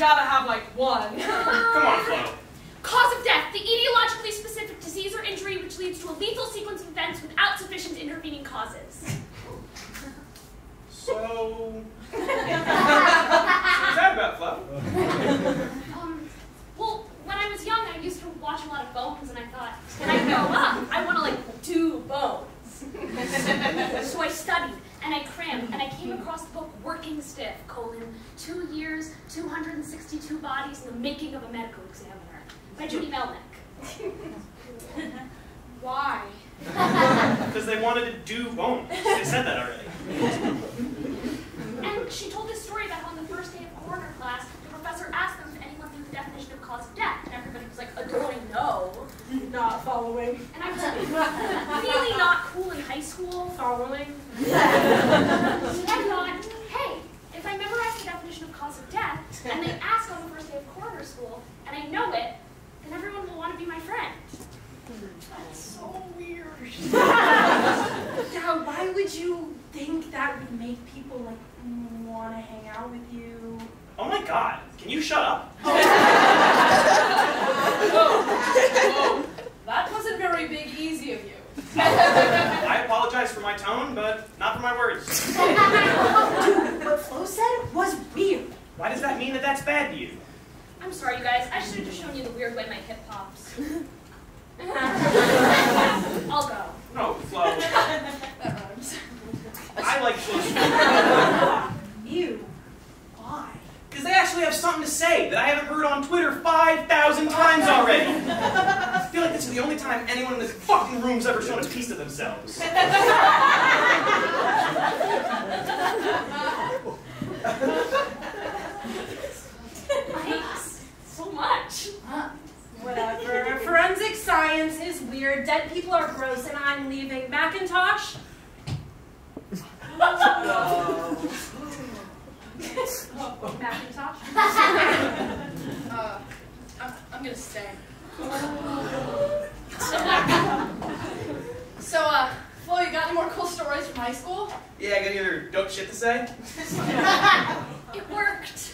Come on, you gotta have like one. Come on, Flo. cause of death, the etiologically specific disease or injury which leads to a lethal sequence of events without sufficient intervening causes. So, what's that about, Flo? Um, well, when I was young, I used to watch a lot of bones, and I thought, when I grow up, I want to like do bones. so I studied and I crammed, and I came across the book Working Stiff: colon Two Years, 262 Bodies, and the Making of a Medical Examiner by Judy Melinek. Why? Because they wanted to do bones. They said that already. And she told this story about how on the first day of coroner class, the professor asked them if anyone knew the definition of cause of death, and everybody was like, "Uh, "I know." Not following. And I was really not cool in high school. Following? So I thought, hey, if I memorize the definition of cause of death, and they ask on the first day of coroner school, and I know it, then everyone will want to be my friend. That's so weird. yeah, why would you think that would make people like want to hang out with you? Oh my god, can you shut up? Oh. Whoa. That wasn't very big easy of you. I apologize for my tone, but not for my words. Dude, What Flo said was weird. Why does that mean that that's bad to you? I'm sorry, you guys. I should have just shown you the weird way my hip pops. I'll go. No, Flo. That rhymes. I like Flo's Ew. Why? Because they actually have something to say that I haven't heard on Twitter 5,000 times already. I feel like this is the only time anyone in this fucking room's ever shown a piece of themselves. weird. Dead people are gross, and I'm leaving. Macintosh? Macintosh? Uh, I'm, I'm gonna stay. So, uh, Flo, you got any more cool stories from high school? Yeah, I got any other dope shit to say?